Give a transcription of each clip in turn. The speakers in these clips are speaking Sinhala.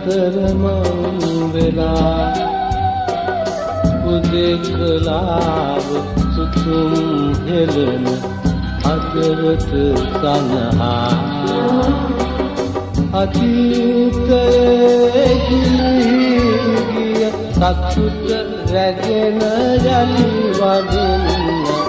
අතරමං වෙලා උදෙකලාව සුතුම් හෙළන අදවත සනහා අතීතයේ ගිය සතුට රැගෙන යලි වදින්න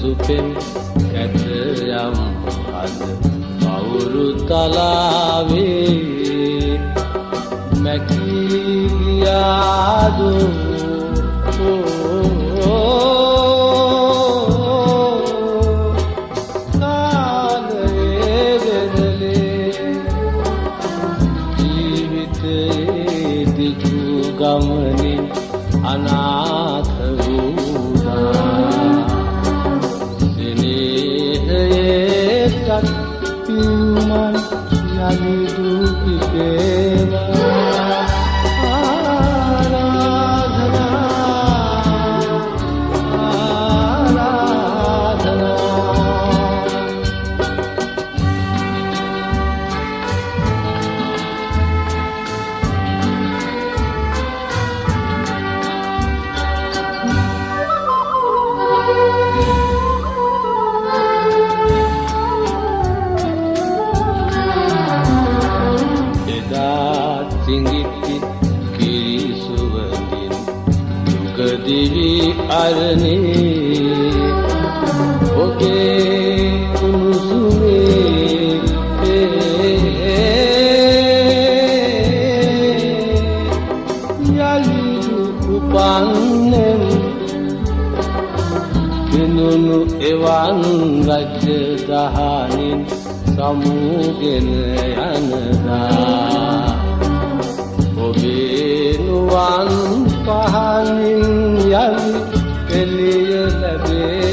සුපෙන් ඇත යම් අද කවුරු තලාවේ? මැකියාදු. ජීවිතයේ දිගු ගමනින් අනාථ වූනා එදා සිංගිත්ති කිරිසුවදින් දුකදිවි අරණේ. ඔගේ උණුසුමේ යළිදු උපන්නෙම් පිනුණු එවන් රජ්‍ය දහනින් සමුගෙන යනදා. Deus.